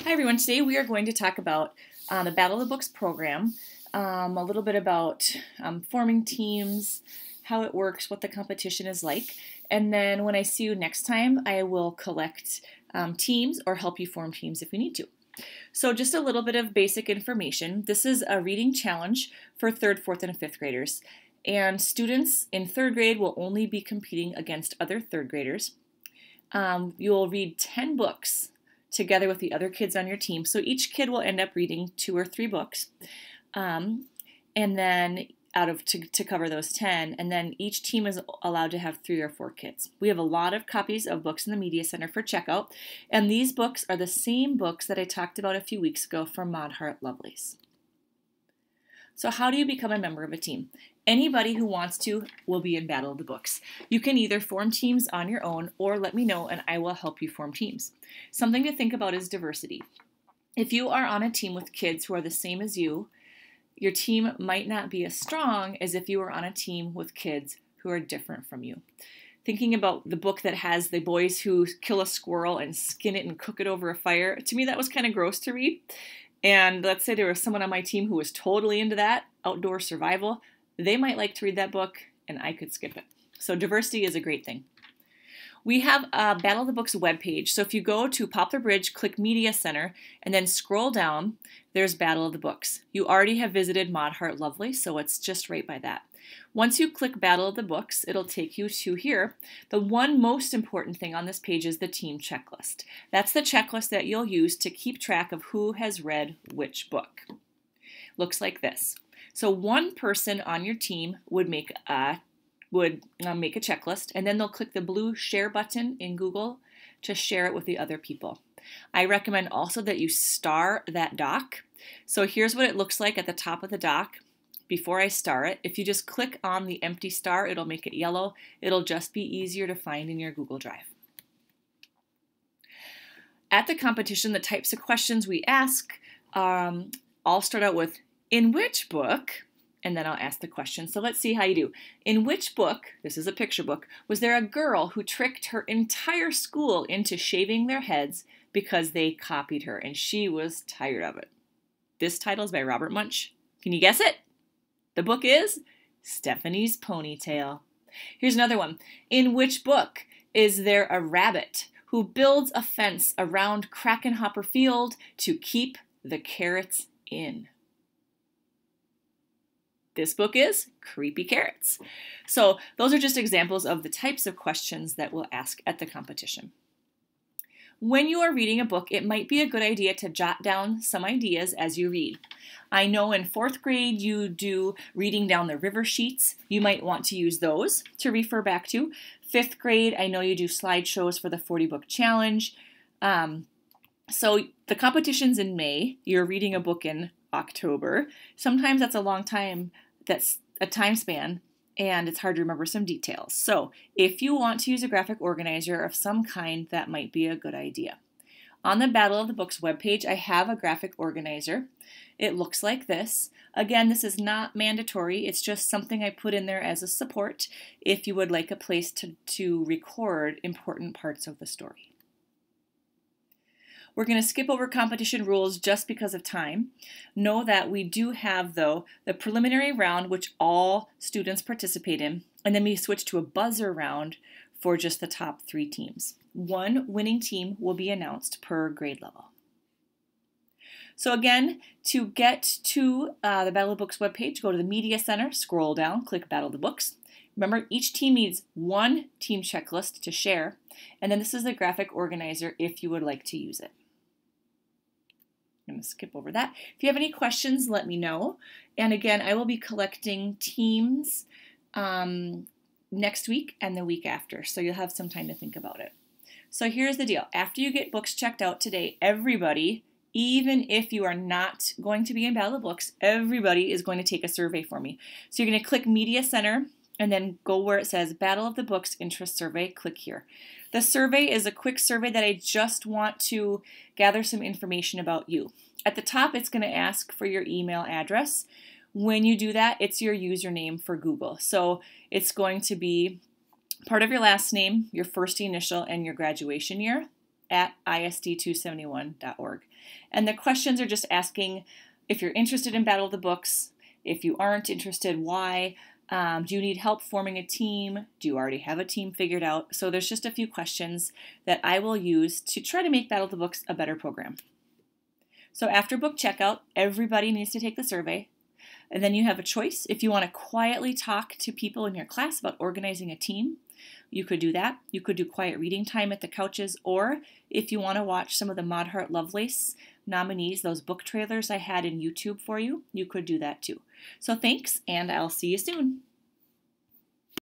Hi everyone, today we are going to talk about uh, the Battle of the Books program, um, a little bit about um, forming teams, how it works, what the competition is like, and then when I see you next time, I will collect um, teams or help you form teams if you need to. So just a little bit of basic information. This is a reading challenge for third, fourth, and fifth graders. And students in third grade will only be competing against other third graders. Um, you'll read 10 books together with the other kids on your team. So each kid will end up reading two or three books. Um, and then out of to, to cover those 10 and then each team is allowed to have three or four kids we have a lot of copies of books in the media center for checkout and these books are the same books that i talked about a few weeks ago from Maud Hart Lovelace so how do you become a member of a team Anybody who wants to will be in Battle of the Books. You can either form teams on your own or let me know and I will help you form teams. Something to think about is diversity. If you are on a team with kids who are the same as you, your team might not be as strong as if you were on a team with kids who are different from you. Thinking about the book that has the boys who kill a squirrel and skin it and cook it over a fire, to me that was kind of gross to read. And let's say there was someone on my team who was totally into that outdoor survival they might like to read that book, and I could skip it. So diversity is a great thing. We have a Battle of the Books webpage. So if you go to Poplar Bridge, click Media Center, and then scroll down, there's Battle of the Books. You already have visited Maud Hart Lovelace, so it's just right by that. Once you click Battle of the Books, it'll take you to here. The one most important thing on this page is the team checklist. That's the checklist that you'll use to keep track of who has read which book. Looks like this. So one person on your team would make a would uh, make a checklist, and then they'll click the blue share button in Google to share it with the other people. I recommend also that you star that doc. So here's what it looks like at the top of the doc before I star it. If you just click on the empty star, it'll make it yellow. It'll just be easier to find in your Google Drive. At the competition, the types of questions we ask um, all start out with in which book, and then I'll ask the question. So let's see how you do. In which book, this is a picture book, was there a girl who tricked her entire school into shaving their heads because they copied her and she was tired of it? This title is by Robert Munsch. Can you guess it? The book is Stephanie's Ponytail. Here's another one. In which book is there a rabbit who builds a fence around Crackenhopper Field to keep the carrots in? This book is Creepy Carrots. So, those are just examples of the types of questions that we'll ask at the competition. When you are reading a book, it might be a good idea to jot down some ideas as you read. I know in fourth grade you do reading down the river sheets. You might want to use those to refer back to. Fifth grade, I know you do slideshows for the 40 book challenge. Um, so the competition's in May. You're reading a book in October. Sometimes that's a long time, that's a time span, and it's hard to remember some details. So, if you want to use a graphic organizer of some kind, that might be a good idea. On the Battle of the Books webpage, I have a graphic organizer. It looks like this. Again, this is not mandatory, it's just something I put in there as a support if you would like a place to, to record important parts of the story. We're going to skip over competition rules just because of time. Know that we do have, though, the preliminary round, which all students participate in, and then we switch to a buzzer round for just the top three teams. One winning team will be announced per grade level. So again, to get to uh, the Battle of the Books webpage, go to the Media Center, scroll down, click Battle of the Books. Remember, each team needs one team checklist to share, and then this is the graphic organizer if you would like to use it. I'm going to skip over that. If you have any questions, let me know. And again, I will be collecting teams um, next week and the week after, so you'll have some time to think about it. So here's the deal. After you get books checked out today, everybody, even if you are not going to be in Battle of Books, everybody is going to take a survey for me. So you're going to click Media Center and then go where it says Battle of the Books Interest Survey. Click here. The survey is a quick survey that I just want to gather some information about you. At the top, it's going to ask for your email address. When you do that, it's your username for Google. So it's going to be part of your last name, your first initial, and your graduation year. at isd271.org. And the questions are just asking if you're interested in Battle of the Books, if you aren't interested, why, um, do you need help forming a team? Do you already have a team figured out? So there's just a few questions that I will use to try to make Battle of the Books a better program. So after book checkout, everybody needs to take the survey. And then you have a choice. If you want to quietly talk to people in your class about organizing a team, you could do that. You could do quiet reading time at the couches, or if you want to watch some of the Maud Hart Lovelace nominees, those book trailers I had in YouTube for you, you could do that too. So thanks, and I'll see you soon.